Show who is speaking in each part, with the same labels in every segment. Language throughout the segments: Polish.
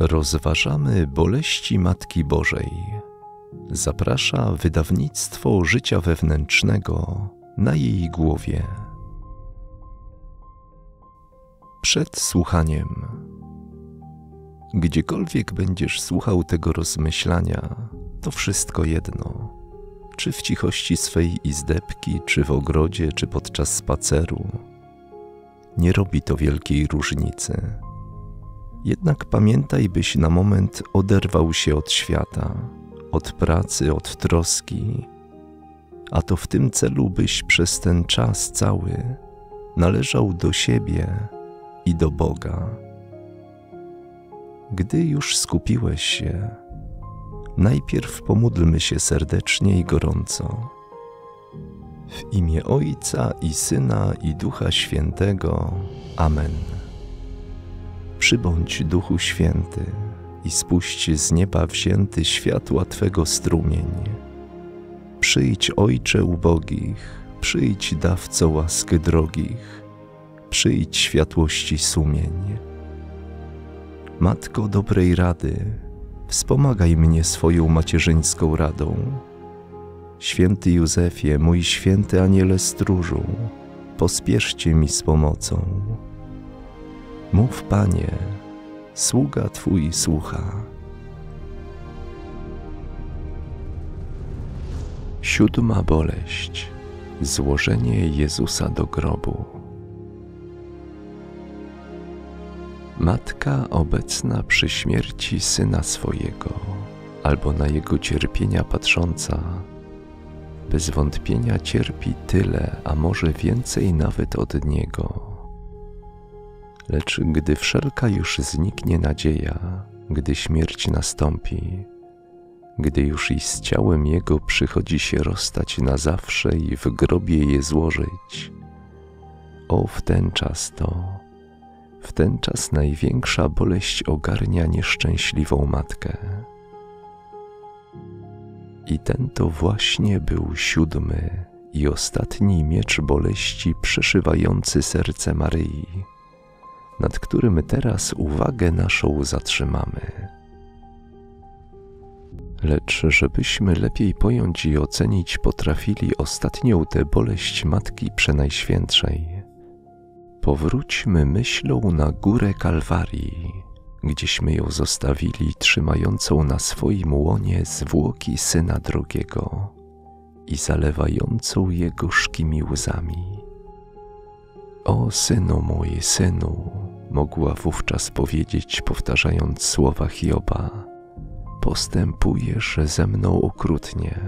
Speaker 1: Rozważamy boleści Matki Bożej. Zaprasza wydawnictwo życia wewnętrznego na jej głowie. Przed słuchaniem. Gdziekolwiek będziesz słuchał tego rozmyślania, to wszystko jedno. Czy w cichości swej izdebki, czy w ogrodzie, czy podczas spaceru. Nie robi to wielkiej różnicy jednak pamiętaj, byś na moment oderwał się od świata, od pracy, od troski, a to w tym celu byś przez ten czas cały należał do siebie i do Boga. Gdy już skupiłeś się, najpierw pomódlmy się serdecznie i gorąco. W imię Ojca i Syna i Ducha Świętego. Amen. Przybądź Duchu Święty i spuść z nieba wzięty światła Twego strumień. Przyjdź Ojcze ubogich, przyjdź dawco łask drogich, przyjdź światłości sumień. Matko dobrej rady, wspomagaj mnie swoją macierzyńską radą. Święty Józefie, mój święty aniele stróżu, pospieszcie mi z pomocą. Mów, Panie, sługa Twój słucha. Siódma boleść złożenie Jezusa do grobu. Matka obecna przy śmierci syna swojego, albo na jego cierpienia patrząca, bez wątpienia cierpi tyle, a może więcej nawet od niego Lecz gdy wszelka już zniknie nadzieja, gdy śmierć nastąpi, gdy już i z ciałem Jego przychodzi się rozstać na zawsze i w grobie je złożyć, o w ten czas to, w ten czas największa boleść ogarnia nieszczęśliwą matkę. I ten to właśnie był siódmy i ostatni miecz boleści przeszywający serce Maryi nad którym teraz uwagę naszą zatrzymamy. Lecz żebyśmy lepiej pojąć i ocenić potrafili ostatnią tę boleść Matki Przenajświętszej, powróćmy myślą na górę Kalwarii, gdzieśmy ją zostawili trzymającą na swoim łonie zwłoki Syna drogiego i zalewającą je gorzkimi łzami. O synu mój, synu, mogła wówczas powiedzieć, powtarzając słowa Hioba: Postępujesz ze mną okrutnie.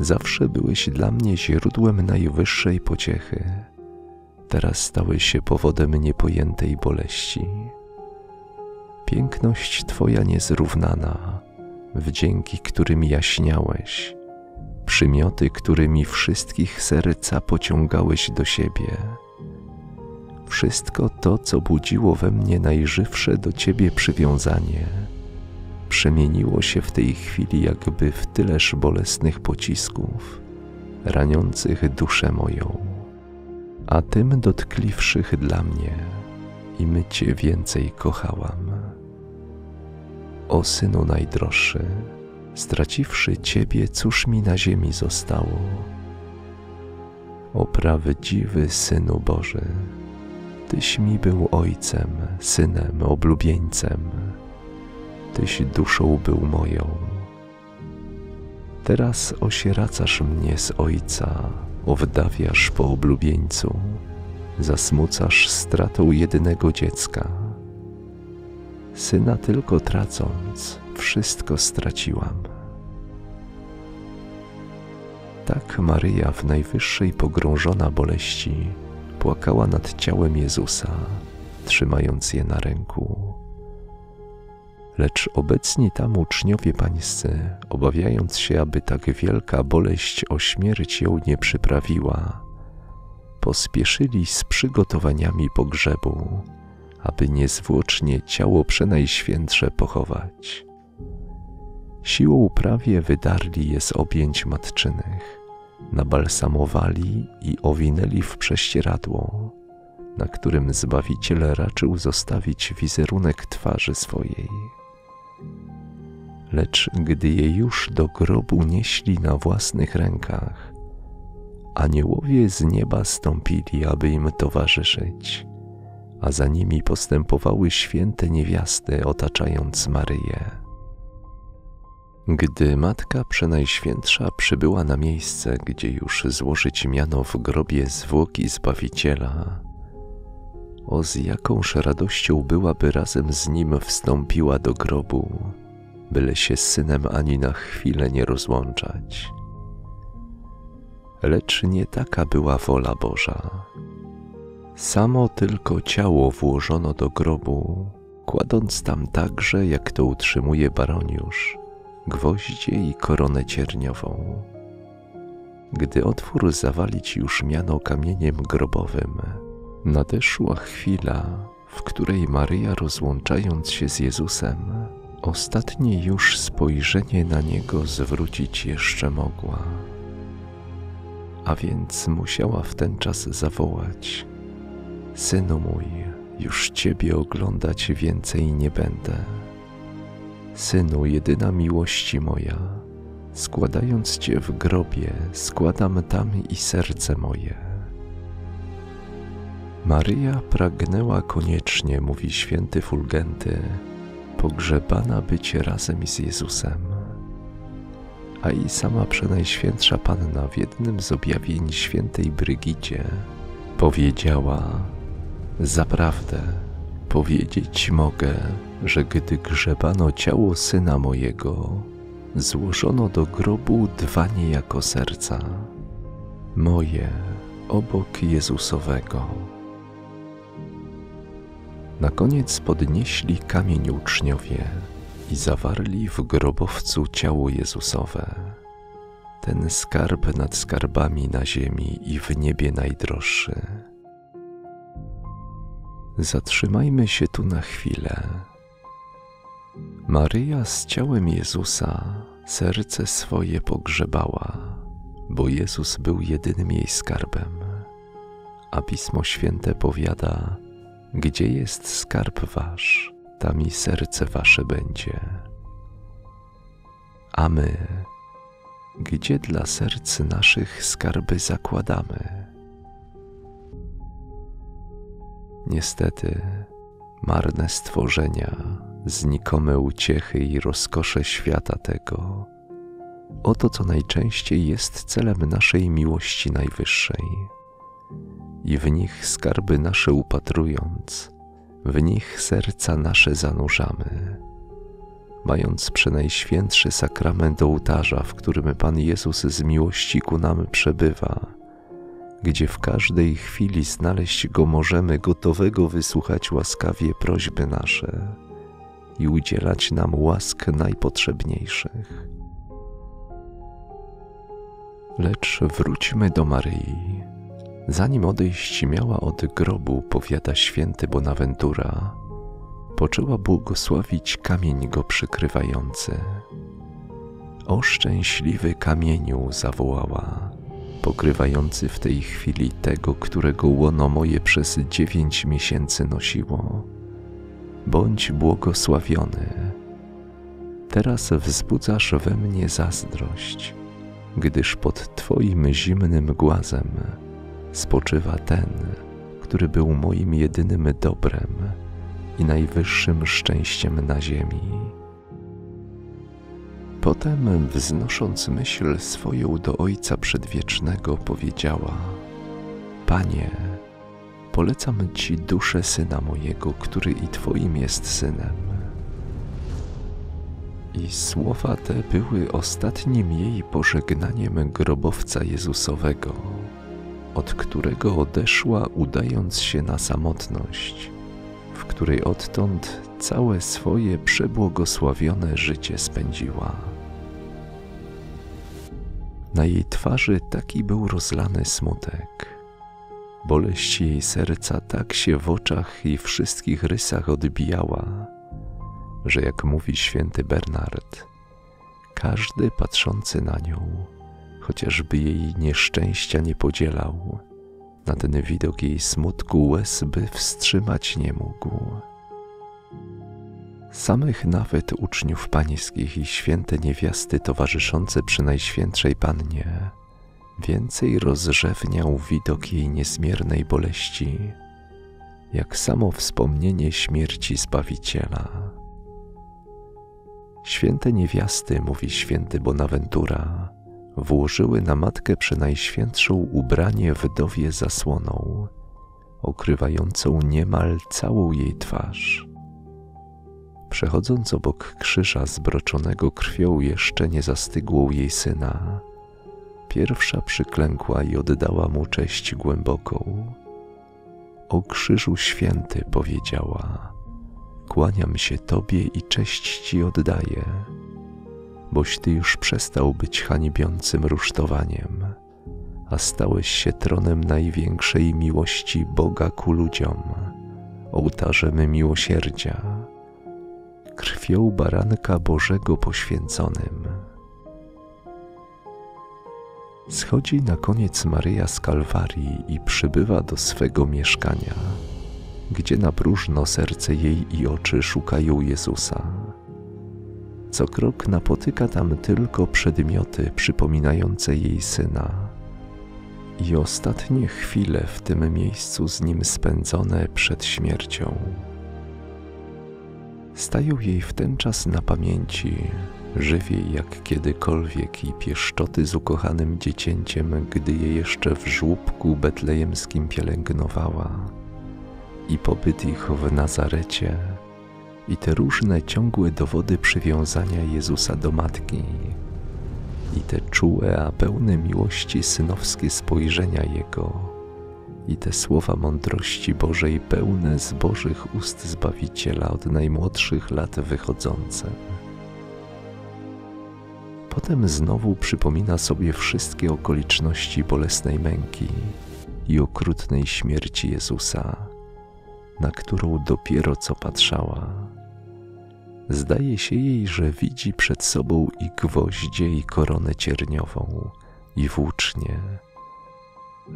Speaker 1: Zawsze byłeś dla mnie źródłem najwyższej pociechy, teraz stałeś się powodem niepojętej boleści. Piękność Twoja niezrównana, wdzięki którym jaśniałeś, przymioty, którymi wszystkich serca pociągałeś do siebie wszystko to, co budziło we mnie najżywsze do Ciebie przywiązanie, przemieniło się w tej chwili jakby w tyleż bolesnych pocisków, raniących duszę moją, a tym dotkliwszych dla mnie, i my Cię więcej kochałam. O Synu najdroższy, straciwszy Ciebie, cóż mi na ziemi zostało? O prawdziwy Synu Boży, Tyś mi był ojcem, synem, oblubieńcem. Tyś duszą był moją. Teraz osieracasz mnie z ojca, owdawiasz po oblubieńcu, zasmucasz stratą jedynego dziecka. Syna tylko tracąc, wszystko straciłam. Tak Maryja w najwyższej pogrążona boleści płakała nad ciałem Jezusa, trzymając je na ręku. Lecz obecni tam uczniowie pańscy, obawiając się, aby tak wielka boleść o śmierć ją nie przyprawiła, pospieszyli z przygotowaniami pogrzebu, aby niezwłocznie ciało przenajświętsze pochować. Siłą prawie wydarli je z objęć matczynych nabalsamowali i owinęli w prześcieradło, na którym Zbawiciel raczył zostawić wizerunek twarzy swojej. Lecz gdy je już do grobu nieśli na własnych rękach, aniołowie z nieba stąpili, aby im towarzyszyć, a za nimi postępowały święte niewiasty, otaczając Maryję. Gdy Matka Przenajświętsza przybyła na miejsce, gdzie już złożyć miano w grobie zwłoki Zbawiciela, o z jakąż radością byłaby razem z nim wstąpiła do grobu, byle się z synem ani na chwilę nie rozłączać. Lecz nie taka była wola Boża. Samo tylko ciało włożono do grobu, kładąc tam także, jak to utrzymuje baroniusz, gwoździe i koronę cierniową. Gdy otwór zawalić już miano kamieniem grobowym, nadeszła chwila, w której Maryja rozłączając się z Jezusem, ostatnie już spojrzenie na Niego zwrócić jeszcze mogła. A więc musiała w ten czas zawołać: Synu mój, już Ciebie oglądać więcej nie będę. Synu, jedyna miłości moja, składając Cię w grobie, składam tam i serce moje. Maryja pragnęła koniecznie, mówi święty Fulgenty, pogrzebana być razem z Jezusem. A i sama Przenajświętsza Panna w jednym z objawień świętej Brygidzie powiedziała: Zaprawdę powiedzieć mogę, że gdy grzebano ciało syna mojego, złożono do grobu dwa niejako serca, moje obok Jezusowego. Na koniec podnieśli kamień uczniowie i zawarli w grobowcu ciało Jezusowe, ten skarb nad skarbami na ziemi i w niebie najdroższy. Zatrzymajmy się tu na chwilę. Maryja z ciałem Jezusa serce swoje pogrzebała, bo Jezus był jedynym jej skarbem. A Pismo Święte powiada, gdzie jest skarb wasz, tam i serce wasze będzie. A my, gdzie dla serc naszych skarby zakładamy? Niestety, marne stworzenia, znikome uciechy i rozkosze świata tego, oto co najczęściej jest celem naszej miłości najwyższej. I w nich skarby nasze upatrując, w nich serca nasze zanurzamy, mając przenajświętszy sakrament ołtarza, w którym Pan Jezus z miłości ku nam przebywa, gdzie w każdej chwili znaleźć Go możemy gotowego wysłuchać łaskawie prośby nasze i udzielać nam łask najpotrzebniejszych. Lecz wróćmy do Maryi. Zanim odejść miała od grobu, powiada święty Bonaventura, poczęła błogosławić kamień go przykrywający. O szczęśliwy kamieniu zawołała, pokrywający w tej chwili tego, którego łono moje przez dziewięć miesięcy nosiło. Bądź błogosławiony. Teraz wzbudzasz we mnie zazdrość, gdyż pod Twoim zimnym głazem spoczywa ten, który był moim jedynym dobrem i najwyższym szczęściem na ziemi. Potem, wznosząc myśl swoją do Ojca Przedwiecznego, powiedziała: Panie, polecam Ci duszę syna mojego, który i Twoim jest synem. I słowa te były ostatnim jej pożegnaniem grobowca Jezusowego, od którego odeszła, udając się na samotność, w której odtąd całe swoje przebłogosławione życie spędziła. Na jej twarzy taki był rozlany smutek. Boleść jej serca tak się w oczach i wszystkich rysach odbijała, że jak mówi święty Bernard, każdy patrzący na nią, chociażby jej nieszczęścia nie podzielał, na ten widok jej smutku łez by wstrzymać nie mógł. Samych nawet uczniów pańskich i święte niewiasty towarzyszące przy Najświętszej Pannie więcej rozrzewniał widok jej niezmiernej boleści, jak samo wspomnienie śmierci Zbawiciela. Święte niewiasty, mówi święty Bonaventura, włożyły na matkę przenajświętszą ubranie wdowie zasłoną, okrywającą niemal całą jej twarz. Przechodząc obok krzyża zbroczonego krwią jeszcze nie zastygłą jej syna, pierwsza przyklękła i oddała mu cześć głęboką. O krzyżu święty powiedziała: Kłaniam się Tobie i cześć Ci oddaję, boś Ty już przestał być hańbiącym rusztowaniem, a stałeś się tronem największej miłości Boga ku ludziom, ołtarzem miłosierdzia, krwią baranka Bożego poświęconym. Schodzi na koniec Maryja z Kalwarii i przybywa do swego mieszkania, gdzie na próżno serce jej i oczy szukają Jezusa. Co krok napotyka tam tylko przedmioty przypominające jej syna. I ostatnie chwile w tym miejscu z nim spędzone przed śmiercią stają jej w ten czas na pamięci, żywiej jak kiedykolwiek i pieszczoty z ukochanym dziecięciem, gdy je jeszcze w żłóbku betlejemskim pielęgnowała, i pobyt ich w Nazarecie, i te różne ciągłe dowody przywiązania Jezusa do matki, i te czułe, a pełne miłości synowskie spojrzenia Jego, i te słowa mądrości Bożej pełne z Bożych ust Zbawiciela od najmłodszych lat wychodzące. Potem znowu przypomina sobie wszystkie okoliczności bolesnej męki i okrutnej śmierci Jezusa, na którą dopiero co patrzała. Zdaje się jej, że widzi przed sobą i gwoździe, i koronę cierniową, i włócznie,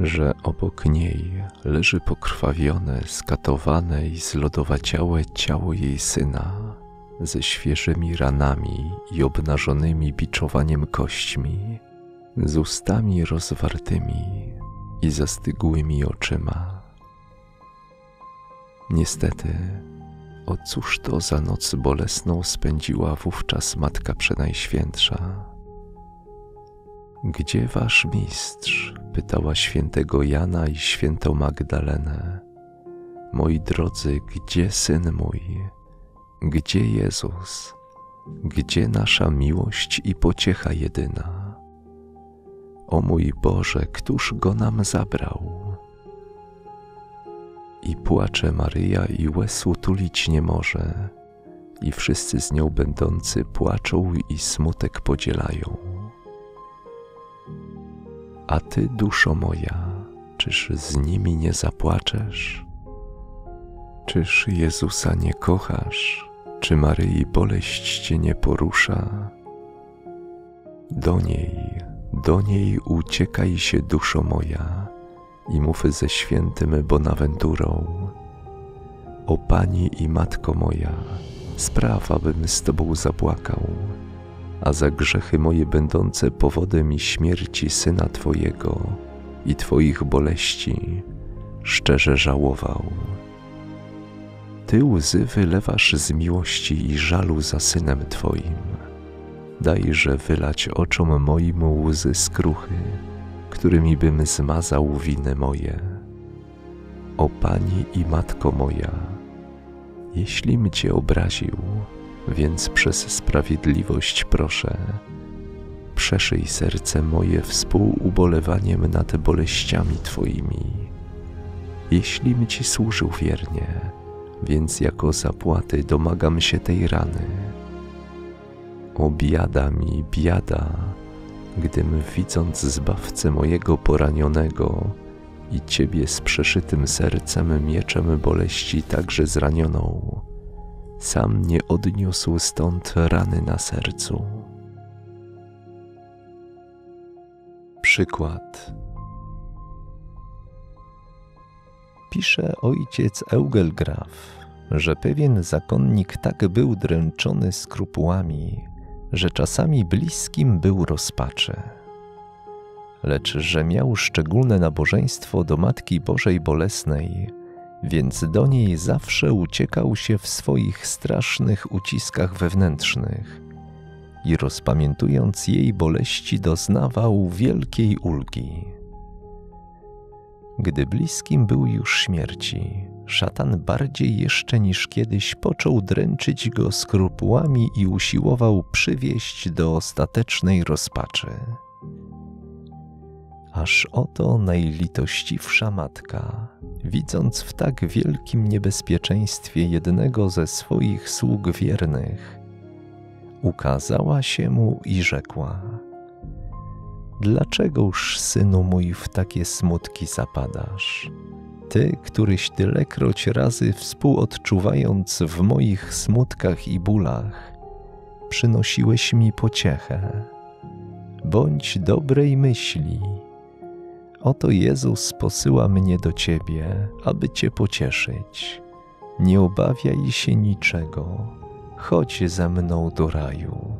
Speaker 1: że obok niej leży pokrwawione, skatowane i zlodowaciałe ciało jej syna ze świeżymi ranami i obnażonymi biczowaniem kośćmi, z ustami rozwartymi i zastygłymi oczyma. Niestety, o cóż to za noc bolesną spędziła wówczas Matka Przenajświętsza? Gdzie wasz mistrz? Pytała świętego Jana i świętą Magdalenę. Moi drodzy, gdzie syn mój? Gdzie Jezus? Gdzie nasza miłość i pociecha jedyna? O mój Boże, któż go nam zabrał? I płacze Maryja i łez utulić nie może, i wszyscy z nią będący płaczą i smutek podzielają. A ty, duszo moja, czyż z nimi nie zapłaczesz? Czyż Jezusa nie kochasz? Czy Maryi boleść cię nie porusza? Do niej, do niej uciekaj się, duszo moja, i mów ze świętym Bonaventurą. O Pani i Matko moja, spraw, abym z Tobą zapłakał, a za grzechy moje będące powodem i śmierci Syna Twojego i Twoich boleści, szczerze żałował. Ty łzy wylewasz z miłości i żalu za synem Twoim. Dajże wylać oczom moim łzy skruchy, którymi bym zmazał winy moje. O Pani i Matko moja, jeślim Cię obraził, więc przez sprawiedliwość proszę, przeszyj serce moje współubolewaniem nad boleściami Twoimi. Jeślim Ci służył wiernie, więc jako zapłaty domagam się tej rany. O biada mi, biada, gdym widząc zbawcę mojego poranionego i Ciebie z przeszytym sercem mieczem boleści także zranioną, sam nie odniósł stąd rany na sercu. Przykład Pisze ojciec Eugelgraf, że pewien zakonnik tak był dręczony skrupułami, że czasami bliskim był rozpaczy. Lecz że miał szczególne nabożeństwo do Matki Bożej Bolesnej, więc do niej zawsze uciekał się w swoich strasznych uciskach wewnętrznych i rozpamiętując jej boleści doznawał wielkiej ulgi. Gdy bliskim był już śmierci, szatan bardziej jeszcze niż kiedyś począł dręczyć go skrupułami i usiłował przywieść do ostatecznej rozpaczy. Aż oto najlitościwsza matka, widząc w tak wielkim niebezpieczeństwie jednego ze swoich sług wiernych, ukazała się mu i rzekła: Dlaczegoż, synu mój, w takie smutki zapadasz? Ty, któryś tylekroć razy współodczuwając w moich smutkach i bólach, przynosiłeś mi pociechę. Bądź dobrej myśli. Oto Jezus posyła mnie do Ciebie, aby Cię pocieszyć. Nie obawiaj się niczego, chodź ze mną do raju.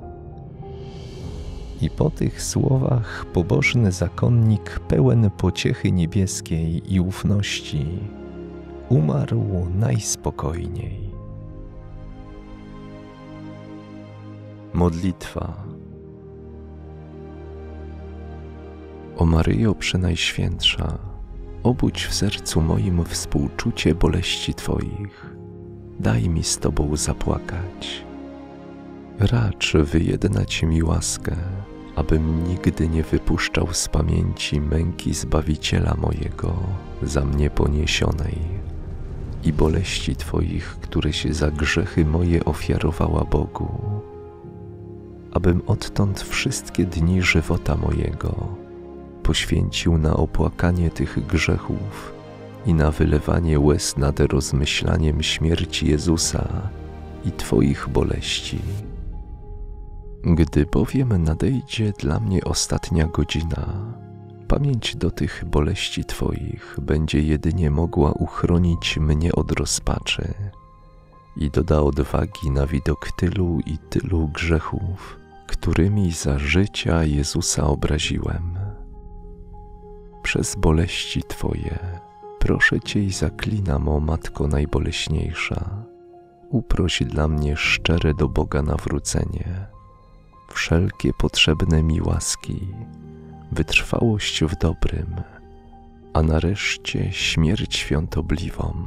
Speaker 1: I po tych słowach pobożny zakonnik, pełen pociechy niebieskiej i ufności, umarł najspokojniej. Modlitwa O Maryjo Przenajświętsza, obudź w sercu moim współczucie boleści Twoich. Daj mi z Tobą zapłakać. Racz wyjednać mi łaskę, abym nigdy nie wypuszczał z pamięci męki Zbawiciela mojego, za mnie poniesionej i boleści Twoich, któreś za grzechy moje ofiarowała Bogu, abym odtąd wszystkie dni żywota mojego poświęcił na opłakanie tych grzechów i na wylewanie łez nad rozmyślaniem śmierci Jezusa i Twoich boleści. Gdy bowiem nadejdzie dla mnie ostatnia godzina, pamięć do tych boleści Twoich będzie jedynie mogła uchronić mnie od rozpaczy i doda odwagi na widok tylu i tylu grzechów, którymi za życia Jezusa obraziłem. Przez boleści Twoje. Proszę Cię i zaklinam, o Matko najboleśniejsza, uproś dla mnie szczere do Boga nawrócenie. Wszelkie potrzebne mi łaski, wytrwałość w dobrym, a nareszcie śmierć świątobliwą,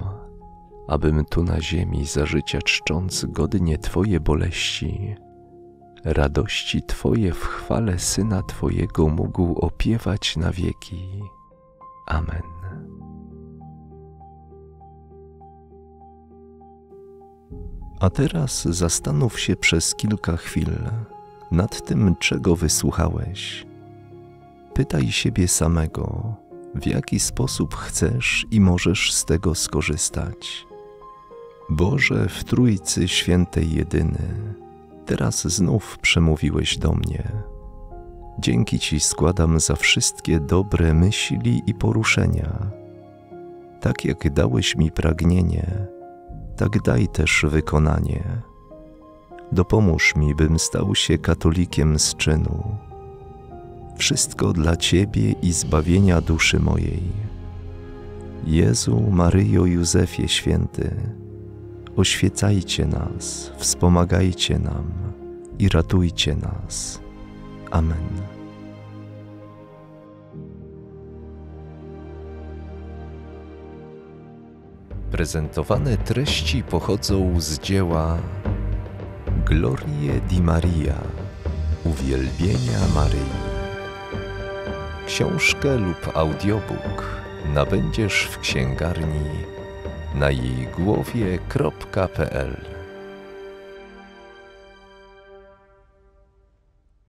Speaker 1: abym tu na ziemi za życia czcząc godnie Twoje boleści, radości Twoje w chwale Syna Twojego mógł opiewać na wieki. Amen. A teraz zastanów się przez kilka chwil nad tym, czego wysłuchałeś. Pytaj siebie samego, w jaki sposób chcesz i możesz z tego skorzystać. Boże w Trójcy Świętej Jedyny, teraz znów przemówiłeś do mnie. Dzięki Ci składam za wszystkie dobre myśli i poruszenia. Tak jak dałeś mi pragnienie, tak daj też wykonanie dopomóż mi, bym stał się katolikiem z czynu. Wszystko dla Ciebie i zbawienia duszy mojej. Jezu, Maryjo, Józefie święty, oświecajcie nas, wspomagajcie nam i ratujcie nas. Amen. Prezentowane treści pochodzą z dzieła Glorie di Maria, uwielbienia Maryi. Książkę lub audiobook nabędziesz w księgarni na jej głowie.pl